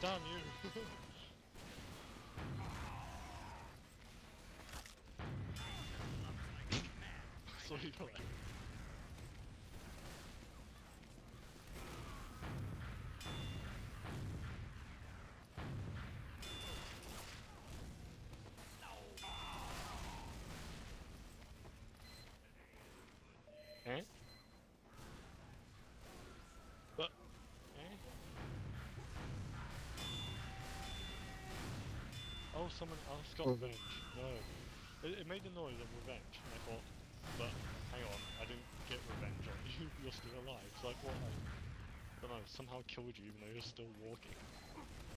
Damn you! Sorry, you're Oh, someone else got Oh. revenge. No. It, it made the noise of revenge, and I thought, but hang on, I didn't get revenge on you, you're still alive. So I thought I, don't know, somehow killed you even though you're still walking.